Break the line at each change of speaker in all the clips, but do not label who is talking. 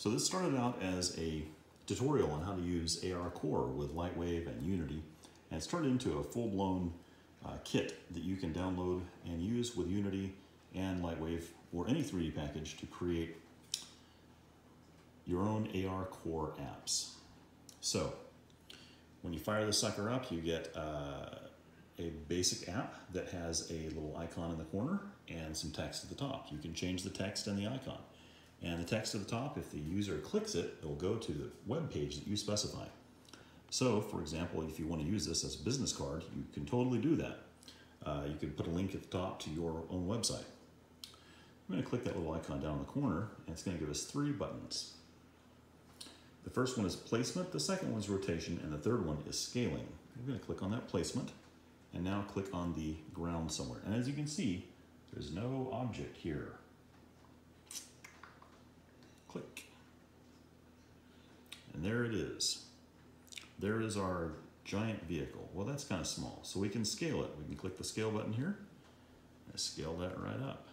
So this started out as a tutorial on how to use ARCore with Lightwave and Unity, and it's turned into a full-blown uh, kit that you can download and use with Unity and Lightwave or any 3D package to create your own ARCore apps. So, when you fire this sucker up, you get uh, a basic app that has a little icon in the corner and some text at the top. You can change the text and the icon. And the text at the top, if the user clicks it, it will go to the web page that you specify. So, for example, if you want to use this as a business card, you can totally do that. Uh, you can put a link at the top to your own website. I'm going to click that little icon down in the corner, and it's going to give us three buttons. The first one is placement, the second one is rotation, and the third one is scaling. I'm going to click on that placement, and now click on the ground somewhere. And as you can see, there's no object here. Click. And there it is. There is our giant vehicle. Well, that's kind of small, so we can scale it. We can click the scale button here and scale that right up.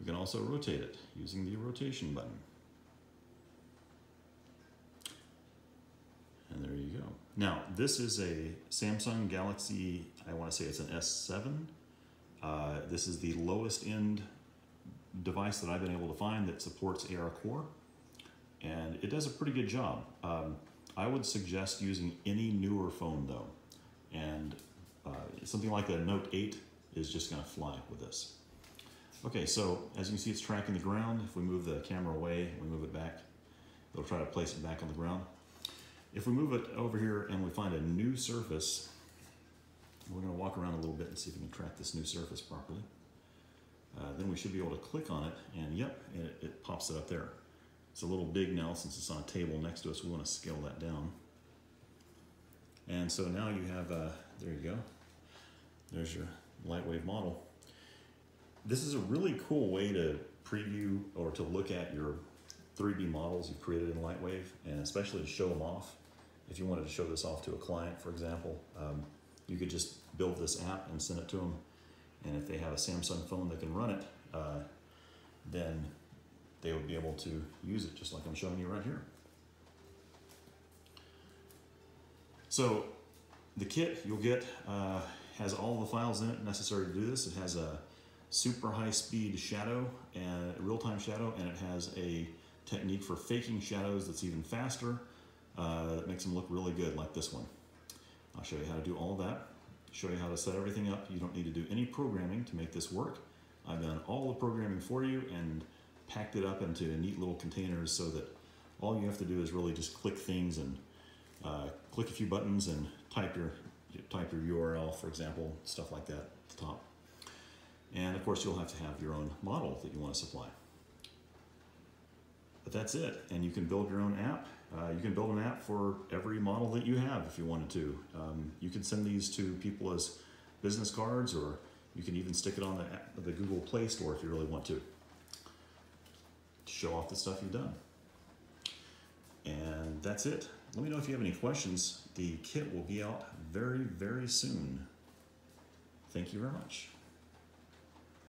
We can also rotate it using the rotation button. And there you go. Now, this is a Samsung Galaxy, I want to say it's an S7. Uh, this is the lowest end device that I've been able to find that supports ARCore. And it does a pretty good job. Um, I would suggest using any newer phone though. And uh, something like the Note 8 is just gonna fly with this. Okay, so as you can see, it's tracking the ground. If we move the camera away, we move it back, it'll try to place it back on the ground. If we move it over here and we find a new surface, we're gonna walk around a little bit and see if we can track this new surface properly. Uh, then we should be able to click on it and yep, it, it pops it up there. It's a little big now since it's on a table next to us. We want to scale that down. And so now you have, uh, there you go. There's your Lightwave model. This is a really cool way to preview or to look at your 3D models you've created in Lightwave and especially to show them off. If you wanted to show this off to a client, for example, um, you could just build this app and send it to them. And if they have a Samsung phone that can run it, uh, then they would be able to use it just like I'm showing you right here. So the kit you'll get uh, has all the files in it necessary to do this. It has a super high speed shadow and real-time shadow and it has a technique for faking shadows that's even faster uh, that makes them look really good like this one. I'll show you how to do all that, show you how to set everything up. You don't need to do any programming to make this work. I've done all the programming for you and packed it up into neat little containers so that all you have to do is really just click things and uh, click a few buttons and type your type your URL, for example, stuff like that at the top. And of course, you'll have to have your own model that you want to supply. But that's it, and you can build your own app. Uh, you can build an app for every model that you have if you wanted to. Um, you can send these to people as business cards, or you can even stick it on the, the Google Play Store if you really want to show off the stuff you've done. And that's it. Let me know if you have any questions. The kit will be out very, very soon. Thank you very much.